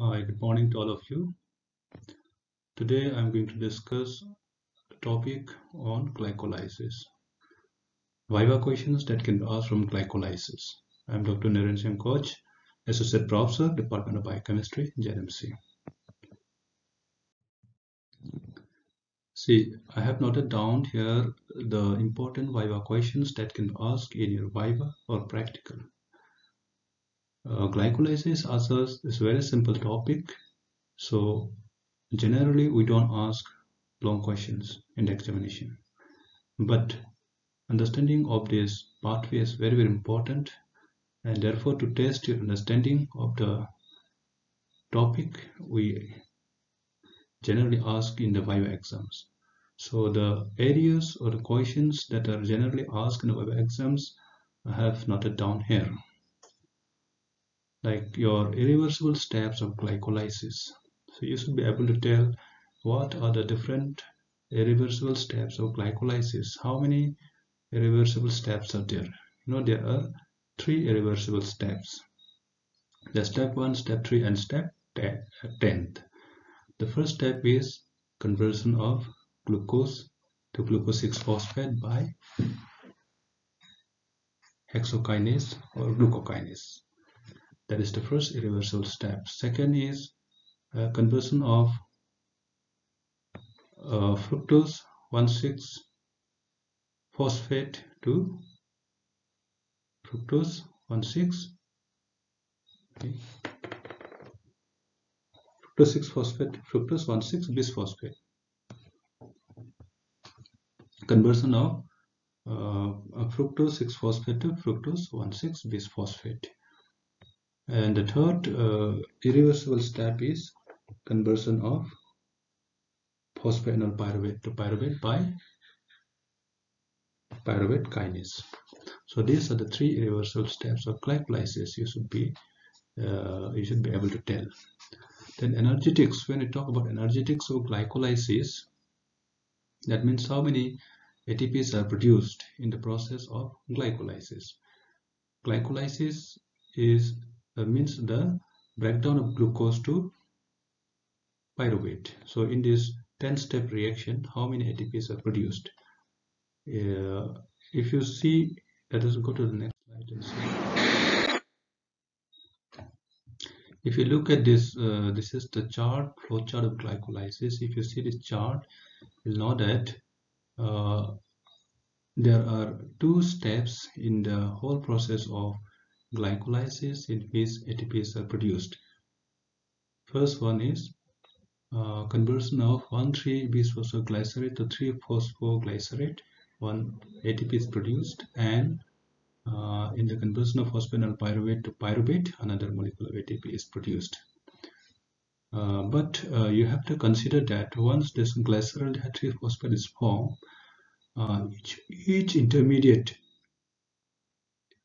Hi, good morning to all of you. Today I'm going to discuss a topic on glycolysis. Viva questions that can be asked from glycolysis. I'm Dr. Niranjan Koch, Associate Professor, Department of Biochemistry, JNMC. See, I have noted down here the important Viva questions that can be asked in your Viva or practical. Uh, glycolysis as is a very simple topic. So generally we don't ask long questions in the examination. But understanding of this pathway is very, very important. And therefore to test your understanding of the topic, we generally ask in the Viva exams. So the areas or the questions that are generally asked in the Viva exams I have noted down here like your irreversible steps of glycolysis. So you should be able to tell what are the different irreversible steps of glycolysis. How many irreversible steps are there? You know there are three irreversible steps. The step 1, step 3 and step 10th. The first step is conversion of glucose to glucose 6-phosphate by hexokinase or glucokinase that is the first irreversible step. Second is uh, conversion of uh, fructose 1,6 phosphate to fructose 1,6 okay. fructose 6 phosphate fructose 1,6 bisphosphate conversion of uh, fructose 6 phosphate to fructose 1,6 bisphosphate and the third uh, irreversible step is conversion of phosphoenol pyruvate to pyruvate by pyruvate kinase. So these are the three irreversible steps of glycolysis you should be uh, you should be able to tell. Then energetics when we talk about energetics of glycolysis that means how many ATPs are produced in the process of glycolysis. Glycolysis is uh, means the breakdown of glucose to pyruvate. So in this 10 step reaction how many ATPs are produced? Uh, if you see let us go to the next slide and see. If you look at this uh, this is the chart flow chart of glycolysis. If you see this chart you'll know that uh, there are two steps in the whole process of glycolysis in which ATPs are produced. First one is uh, conversion of 1,3-bisphosphoglycerate to 3-phosphoglycerate. One ATP is produced and uh, in the conversion of phosphoenolpyruvate to pyruvate, another molecule of ATP is produced. Uh, but uh, you have to consider that once this glycerol 3 phosphate is formed, uh, each, each intermediate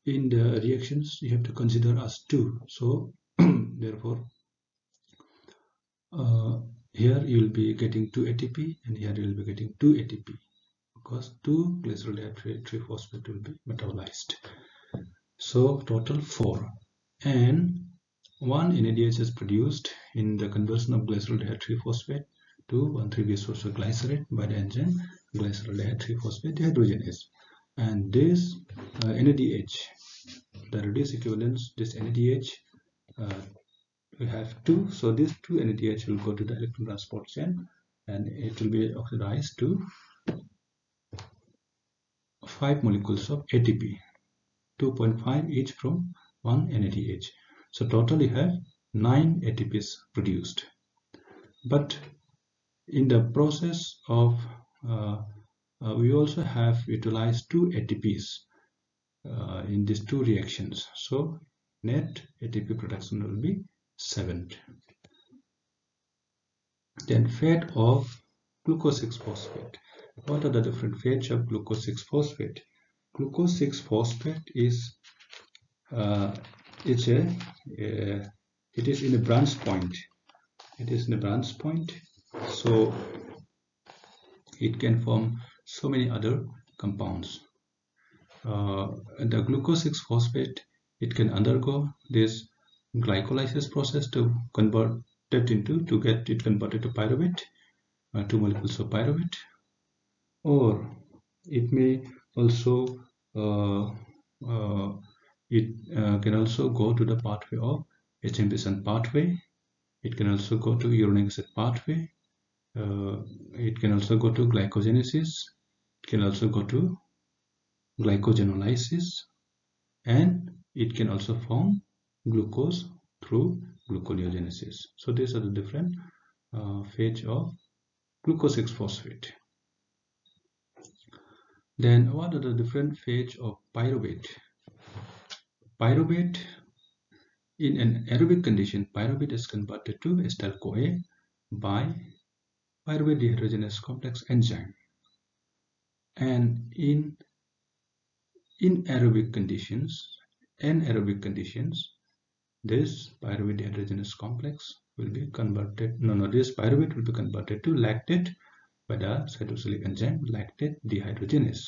in the reactions you have to consider as two. So therefore uh, here you will be getting 2 ATP and here you will be getting 2 ATP because 2 glyceraldehyde 3 phosphate will be metabolized. So total 4 and one NADH is produced in the conversion of glycerol-3-phosphate to 1,3-bisphosphoglycerate by the enzyme glyceraldehyde 3 phosphate dehydrogenase and this uh, NADH the reduced equivalence this NADH uh, we have two. So these two NADH will go to the electron transport chain and it will be oxidized to five molecules of ATP 2.5 each from one NADH so totally have nine ATPs produced. But in the process of uh, we also have utilized two ATPs uh, in these two reactions. So net ATP production will be 7. Then fate of glucose 6-phosphate. What are the different fates of glucose 6-phosphate? Glucose 6-phosphate is uh, it's a, a it is in a branch point. It is in a branch point, so it can form so many other compounds. Uh, the glucose 6 phosphate it can undergo this glycolysis process to convert it into to get it converted to pyruvate uh, two molecules of pyruvate. Or it may also uh, uh, it uh, can also go to the pathway of HMP pathway. It can also go to uronic acid pathway. Uh, it can also go to glycogenesis can also go to glycogenolysis and it can also form glucose through gluconeogenesis. So these are the different uh, phase of glucose 6-phosphate then what are the different phase of pyruvate? Pyruvate in an aerobic condition pyruvate is converted to acetyl CoA by pyruvate dehydrogenase complex enzyme and in anaerobic conditions anaerobic conditions this pyruvate dehydrogenase complex will be converted no no this pyruvate will be converted to lactate by the cytosolic enzyme lactate dehydrogenase.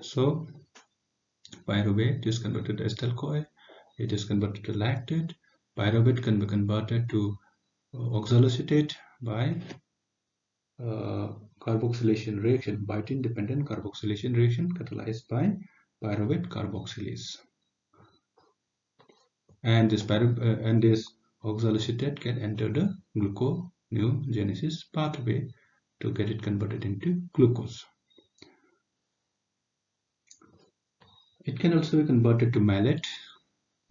So pyruvate is converted to acetyl CoA it is converted to lactate pyruvate can be converted to oxaloacetate by uh, carboxylation reaction, biotin dependent carboxylation reaction catalyzed by pyruvate carboxylase. And this, uh, and this oxaloacetate can enter the gluconeogenesis pathway to get it converted into glucose. It can also be converted to malate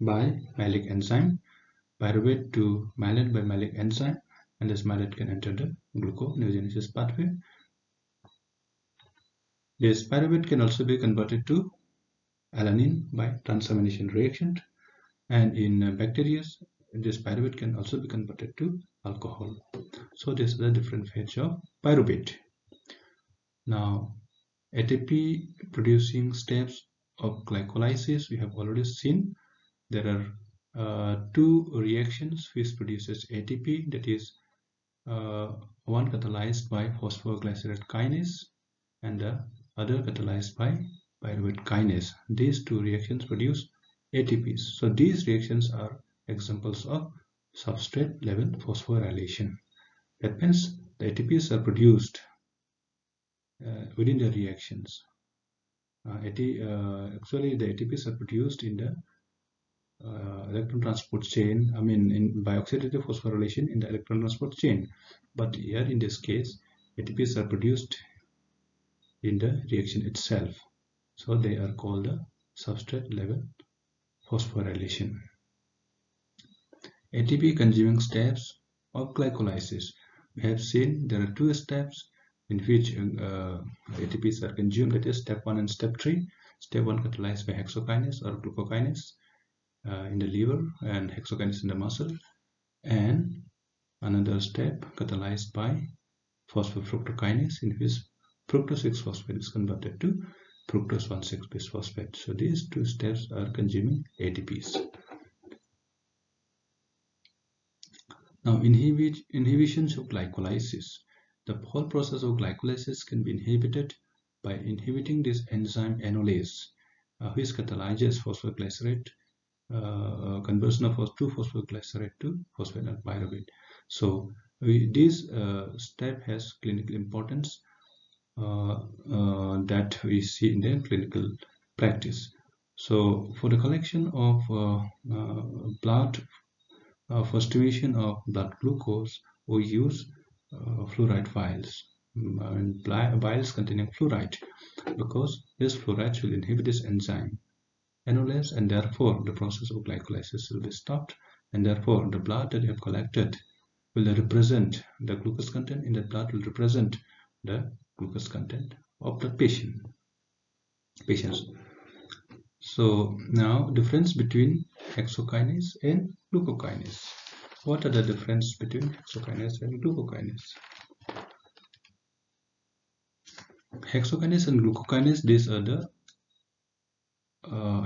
by malic enzyme, pyruvate to malate by malic enzyme, and this malate can enter the gluconeogenesis pathway. This pyruvate can also be converted to alanine by transamination reaction and in bacteria this pyruvate can also be converted to alcohol. So this is the different phase of pyruvate. Now ATP producing steps of glycolysis we have already seen there are uh, two reactions which produces ATP that is uh, one catalyzed by phosphoglycerate kinase and the other catalyzed by pyruvate kinase. These two reactions produce ATPs. So these reactions are examples of substrate level phosphorylation. That means the ATPs are produced uh, within the reactions. Uh, AT, uh, actually, the ATPs are produced in the uh, electron transport chain I mean in by phosphorylation in the electron transport chain. But here in this case ATPs are produced in the reaction itself. So they are called the substrate level phosphorylation. ATP consuming steps of glycolysis. We have seen there are two steps in which uh, ATPs are consumed. That is step 1 and step 3 step 1 catalyzed by hexokinase or glucokinase in the liver and hexokinase in the muscle and another step catalyzed by phosphofructokinase in which fructose 6-phosphate is converted to fructose 1,6-bisphosphate. So these two steps are consuming ATPs. Now inhibit, inhibitions of glycolysis. The whole process of glycolysis can be inhibited by inhibiting this enzyme enolase uh, which catalyzes phosphoglycerate uh, conversion of 2-phosphoglycerate to phosphoenol pyruvate. So we, this uh, step has clinical importance uh, uh, that we see in the clinical practice. So for the collection of uh, uh, blood for estimation of blood glucose, we use fluoride vials mm, and vials containing fluoride because this fluoride will inhibit this enzyme enolase and therefore the process of glycolysis will be stopped and therefore the blood that you have collected will represent the glucose content. In the blood will represent the glucose content of the patient patients. So now difference between hexokinase and glucokinase. What are the difference between hexokinase and glucokinase? Hexokinase and glucokinase these are the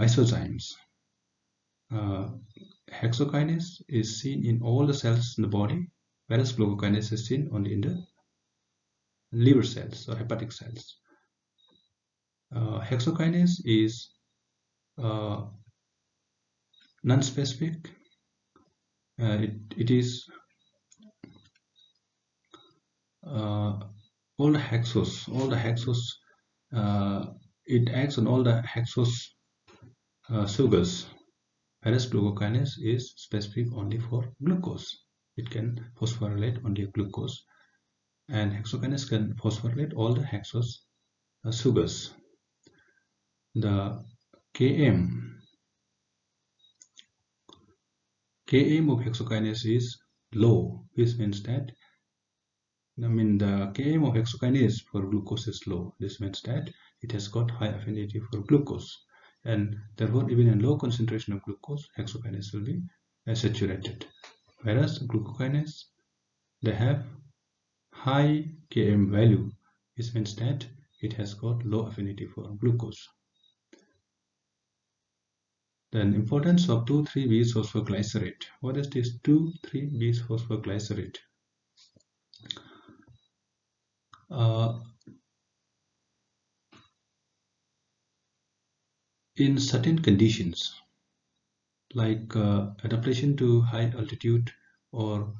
isozymes. Uh, hexokinase is seen in all the cells in the body, whereas glucokinase is seen only in the liver cells or hepatic cells. Uh, hexokinase is uh, non-specific uh, it, it is uh, all the hexose all the hexose uh, it acts on all the hexose uh, sugars. Whereas glucokinase is specific only for glucose. It can phosphorylate only glucose. And hexokinase can phosphorylate all the hexose uh, sugars. The km km of hexokinase is low. Which means that I mean the km of hexokinase for glucose is low. This means that it has got high affinity for glucose and therefore even in low concentration of glucose hexokinase will be saturated whereas glucokinase they have high km value this means that it has got low affinity for glucose then importance of 2,3-bis phosphoglycerate. What is this 2,3-bis phosphoglycerate? Uh, in certain conditions, like uh, adaptation to high altitude or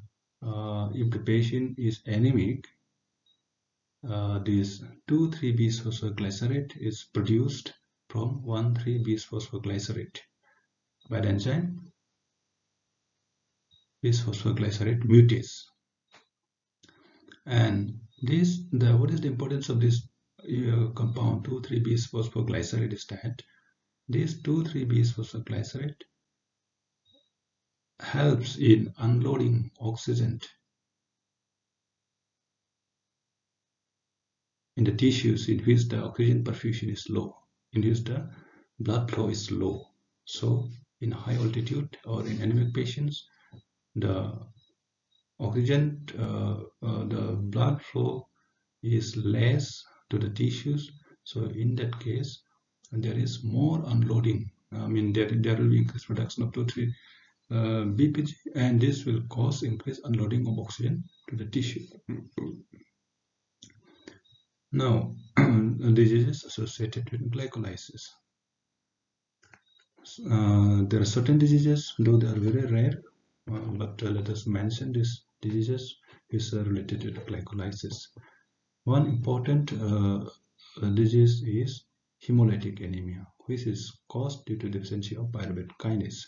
uh, if the patient is anemic, uh, this 2,3-bis phosphoglycerate is produced from 1,3-bis phosphoglycerate by the enzyme bisphosphoglycerate mutase. And this the what is the importance of this uh, compound 2,3 bisphosphoglycerate is that this 2,3 bisphosphoglycerate helps in unloading oxygen in the tissues in which the oxygen perfusion is low in which the blood flow is low. So in high altitude or in anemic patients the oxygen uh, uh, the blood flow is less to the tissues. So in that case there is more unloading. I mean there, there will be increased production of 2 3 uh, bpg and this will cause increased unloading of oxygen to the tissue. Now diseases associated with glycolysis. Uh, there are certain diseases, though they are very rare, uh, but uh, let us mention these diseases which are related to glycolysis. One important uh, disease is hemolytic anemia, which is caused due to deficiency of pyruvate kinase.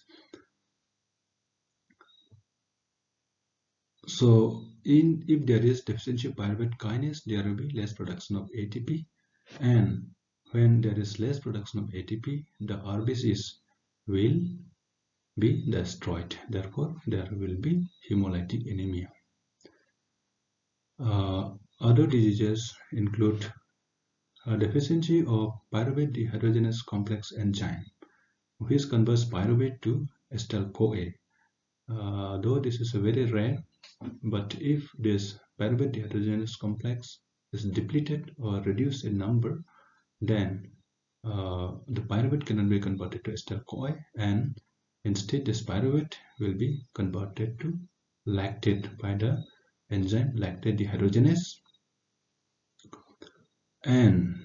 So, in if there is deficiency of pyruvate kinase, there will be less production of ATP, and when there is less production of ATP, the RBCs will be destroyed. Therefore, there will be hemolytic anemia. Uh, other diseases include a deficiency of pyruvate dehydrogenase complex enzyme, which converts pyruvate to acetyl-CoA. Uh, though this is a very rare, but if this pyruvate dehydrogenase complex is depleted or reduced in number, then uh, the pyruvate cannot be converted to acetyl-CoA and instead this pyruvate will be converted to lactate by the enzyme lactate dehydrogenase and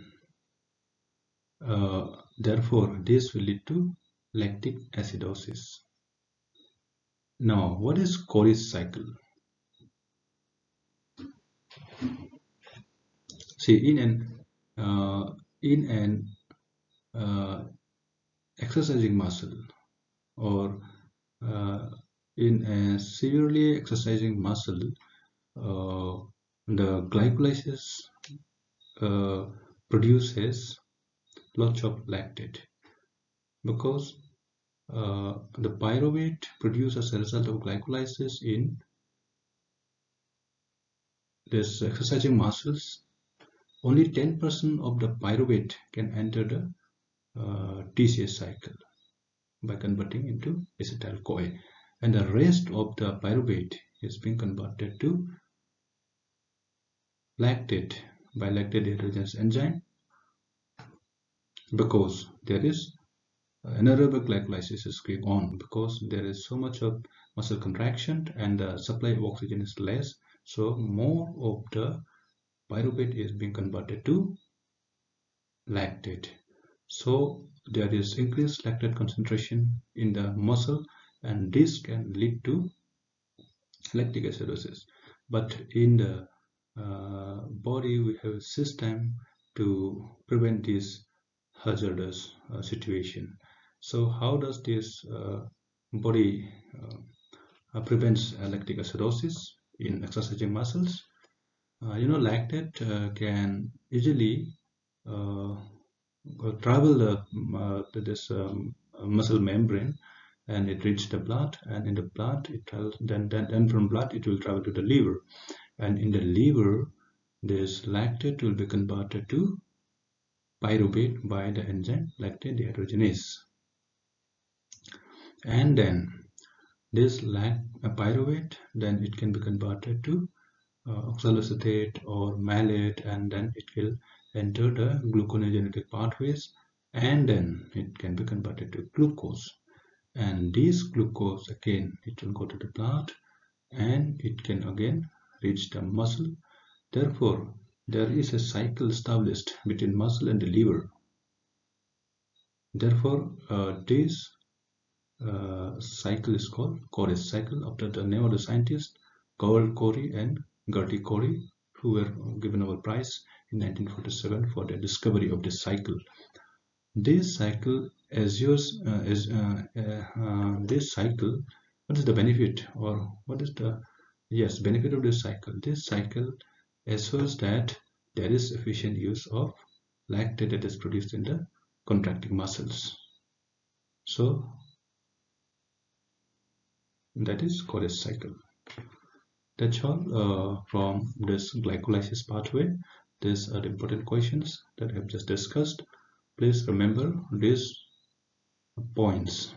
uh, therefore this will lead to lactic acidosis. Now what is Cori's cycle? See in an uh, in an uh, exercising muscle or uh, in a severely exercising muscle uh, the glycolysis uh, produces lots of lactate. Because uh, the pyruvate produced as a result of glycolysis in this exercising muscles only 10% of the pyruvate can enter the uh, TCA cycle by converting into acetyl CoA and the rest of the pyruvate is being converted to lactate lactate dehydrogenase enzyme because there is anaerobic glycolysis is going on because there is so much of muscle contraction and the supply of oxygen is less. So more of the pyruvate is being converted to lactate. So there is increased lactate concentration in the muscle and this can lead to lactic acidosis. But in the uh, body we have a system to prevent this hazardous uh, situation. So how does this uh, body uh, prevents lactic acidosis in exercising muscles? You know lactate can easily travel the, this um, muscle membrane and it reaches the blood and in the blood it travels then, then then from blood it will travel to the liver and in the liver this lactate will be converted to pyruvate by the enzyme lactate dehydrogenase. And then this lac pyruvate then it can be converted to uh, oxaloacetate or malate and then it will enter the gluconeogenetic pathways and then it can be converted to glucose. And this glucose again it will go to the blood and it can again reach the muscle. Therefore there is a cycle established between muscle and the liver. Therefore uh, this uh, cycle is called Cori's cycle. After the name of the scientist Carl Cori and Gerty Cori who were given Nobel Prize in 1947 for the discovery of this cycle. This cycle assures uh, is uh, uh, uh, this cycle what is the benefit or what is the yes benefit of this cycle. This cycle assures that there is efficient use of lactate that is produced in the contracting muscles. So that is Cori's cycle. That's all uh, from this glycolysis pathway. These are important questions that I have just discussed. Please remember these points.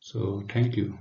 So thank you